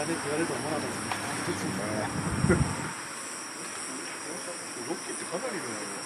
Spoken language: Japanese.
金って言われると思わなかったですね。ロッキーってかなりの